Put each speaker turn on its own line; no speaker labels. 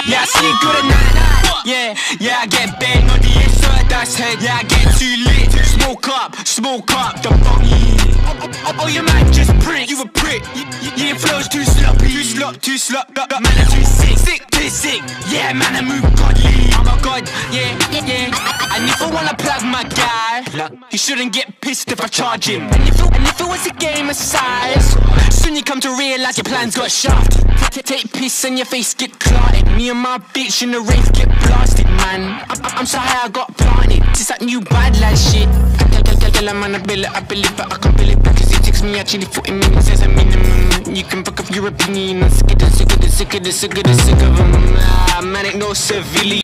ain't good at night. Yeah, yeah, I get bang on the inside, that's head. Yeah, I get too lit. Smoke up, smoke up, the fuck Oh, oh, your man just prick, you a prick. Yeah, flow's too sloppy, too slop, too slop. Man, I'm too sick, sick, too sick. Yeah, man, I move godly. I'm a god, yeah, yeah, yeah. I wanna plug my guy, he shouldn't get pissed if I charge him. And if it, and if it was a game of size, soon you come to realize your plans got shafted. Take, piss and your face get clotted. Me and my bitch in the rave get blasted, man. I'm, I'm so high I got planted. It's that new bad lad shit. I tell, tell, I'm on a bill, I believe, but I can't believe it because it takes me actually 40 minutes as a minimum. You can fuck up your opinion. I'm sick of this, sick of this, sick of this, sick of this, sick of them. Ah, man, ain't no civilian.